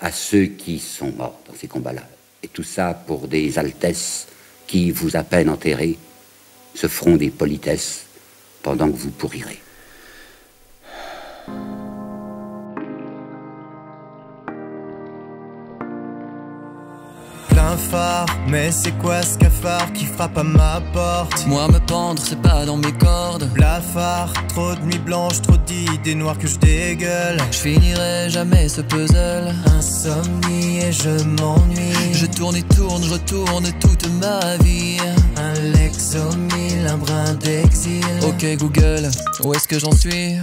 à ceux qui sont morts dans ces combats-là. Et tout ça pour des altesses qui, vous à peine enterrés, se feront des politesses pendant que vous pourrirez. Mais c'est quoi ce cafard qui frappe à ma porte? Moi me pendre c'est pas dans mes cordes. Blafard, trop de nuits blanches, trop d'idées noires que je dégueule. Je finirai jamais ce puzzle. Insomnie et je m'ennuie. Je tourne et tourne, je retourne toute ma vie. Un Lexomil, un brin d'exil. Ok Google, où est-ce que j'en suis?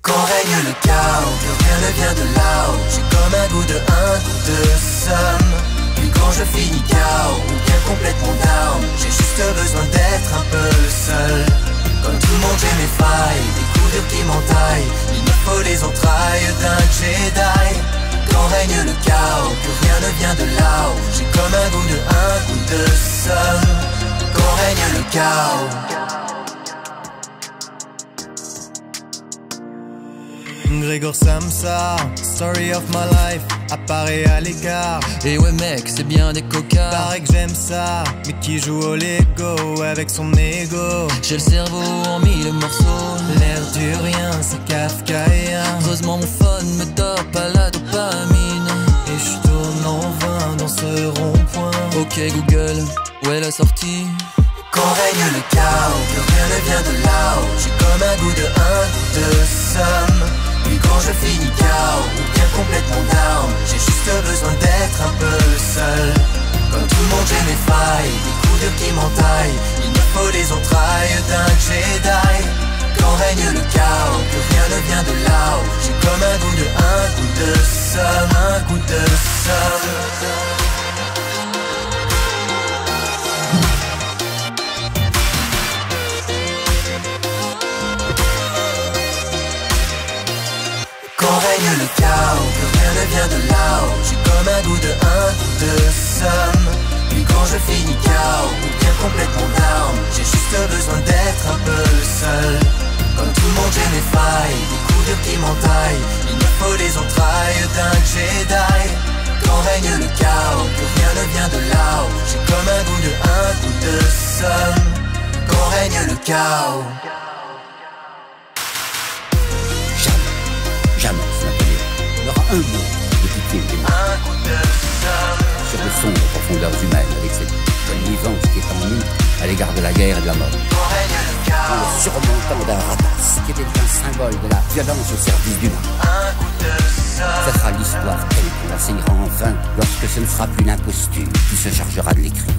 Quand règne le chaos, rien ne vient de là-haut. J'ai comme un goût de un goût de somme un goût de un goût de somme Quand règne le chaos Grégor Samsa, story of my life, apparaît à l'écart. Et ouais mec, c'est bien des cocards. Paraît que j'aime ça, mais qui joue au Lego avec son ego? J'ai le cerveau en mille morceaux. L'air du rien, c'est kafkaïen. Heureusement mon phone me dope Ok Google, où est la sortie? Quand règne le chaos, que rien ne vient de là-haut. J'ai comme un goût de un goût de somme puis quand je finis KO ou bien complètement down. J'ai juste besoin d'être un peu seul. Comme tout le monde j'ai mes failles, des coups de qui m'entaillent. Il me faut les entrailles d'un Jedi. Quand règne le chaos, que rien ne vient de là-haut. J'ai comme un goût de un goût de somme, un goût de somme le chaos, que rien ne vient de là-haut J'ai comme un goût de un goût de somme Puis quand je finis chaos, ou bien complètement down J'ai juste besoin d'être un peu seul Comme tout le monde j'ai mes failles, des coups de qui Il me faut les entrailles d'un Jedi Quand règne le chaos, que rien ne vient de là-haut J'ai comme un goût de un goût de somme Quand règne le chaos un mot de pitié sur le son des profondeurs humaines avec cette connivence qui est en nous à l'égard de la guerre et de la mort. En le surmontant d'un rapace qui était un symbole de la violence au service du mal. Ce sera l'histoire telle qu'on la enfin lorsque ce ne sera plus l'imposture qui se chargera de l'écrit.